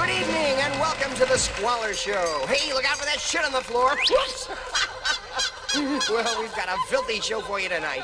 Good evening and welcome to the Squalor Show. Hey, look out for that shit on the floor. Well, we've got a filthy show for you tonight.